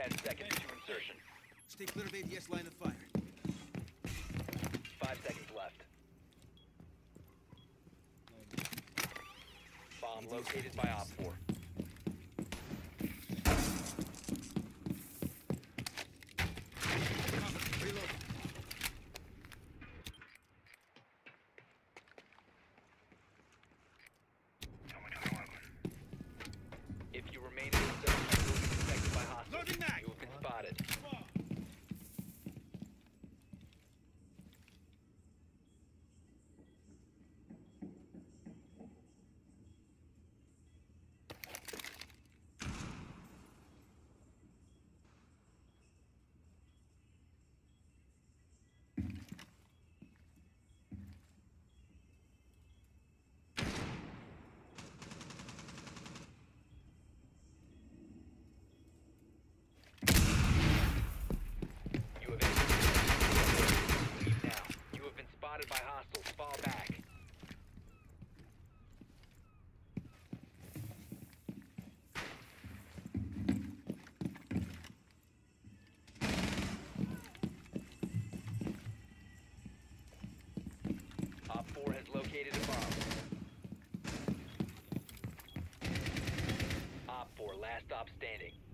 Ten seconds to insertion. Stay clear of ADS line of fire. Five seconds left. Bomb located by Op 4. Located a. Op 4, last stop standing.